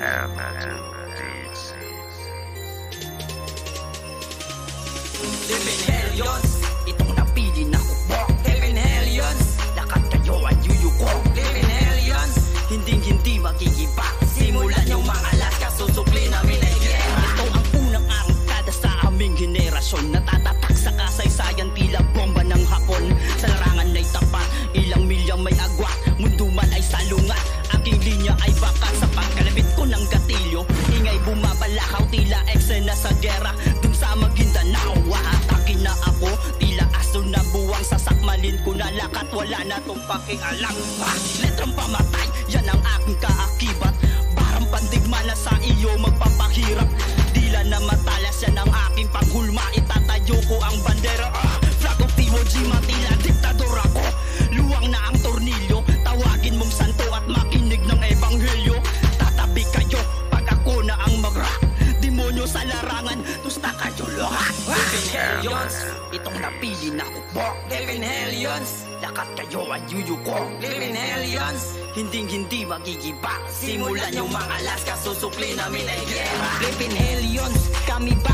Living Hellions Itong napili na kubok Living Hellions Lakat kayo ay yuyukong Living Hellions hindi bumabalakaw Tila eksena sa gera. Dun sa Maguindanao Wahatakin na ako. Tila aso na buwang Sasakmalin ko na lakat. Wala na tong pakialam. Ha, Letrang pamatay Yan ang aking kaakibat. Parang pandigma na sa iyo magpapahirap. Tila na matalas yan ang aking paghulma. Itatayo napili na kubok Living Hellions, lakat kayo ay yuyukong Living Hellions, hinding hindi magigiba. Simulan yung mga las, kasusukli namin ay gera. Living Hellions, kami bago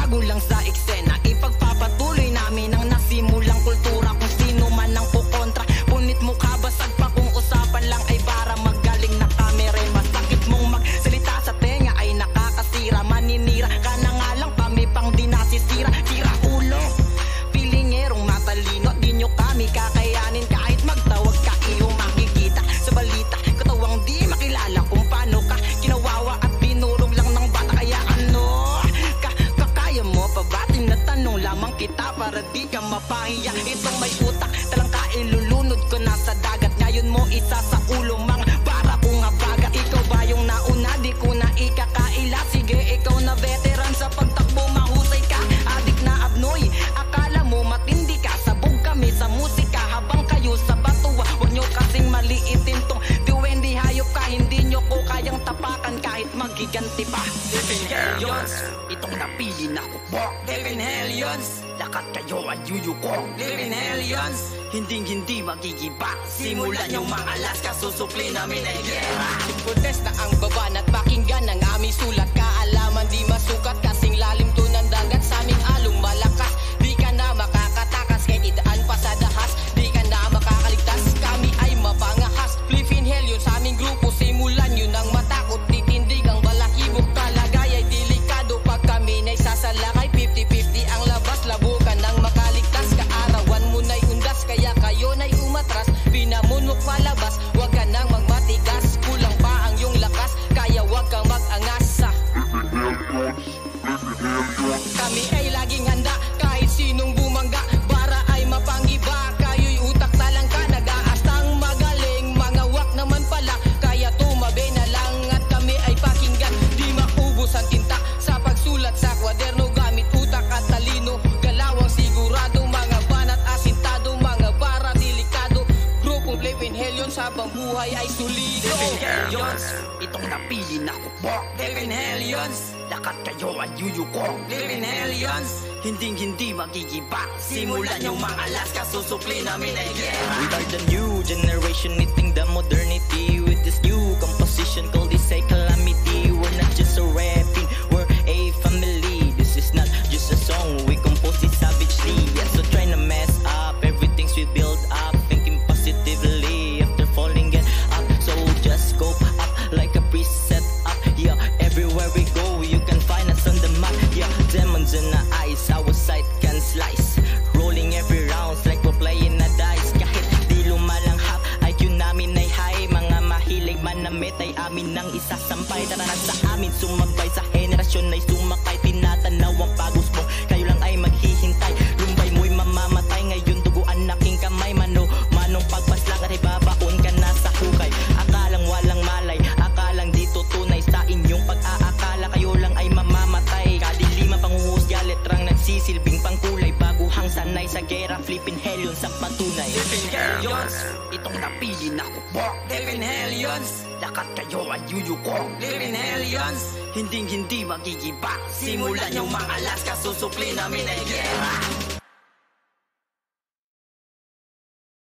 kita para di ka mapahiya. Itong may utak, talang ka ilulunod ko na sa dagat. Ngayon mo isa sa ulo mga para kung abaga Ikaw ba yung nauna, di ko na ikakaila. Sige, ikaw na veteran sa pagtakbo. Mahusay ka Adik na abnoy, akala mo matindi ka Sabog kami sa musika. Habang kayo sa batuwa Huwag nyo kasing maliitin tong duwendi. Hayop ka Hindi nyo ko kayang tapakan kahit magiganti pa. Living Hellions, itong napili na kubok Living Hellions, lakat kayo ay yuyukong. Living Hellions, hinding hindi magigiba. Simulan yung mga las, kasusukli namin ay gera Protest na ang baba at pakinggan ang aming sulat. Kaalaman di masukat kasing lalim to Sa buhay ay Living Hellions, itong napili na kubok Living Hellions, lakat kayo ay yuyukong Living Hellions, hinding hindi magigiba. Simulan yung mga las, kasusukli namin ay gera We are the new generation meeting the modernity Isso é sanay sa gera, flipping helyon sa patunay. Living Hellions, itong napili na kubok Living Hellions, lakat kayo ay yuyukong Living Hellions, hinding hindi magigiba Simulan yung mga las, kasusukli namin ay gera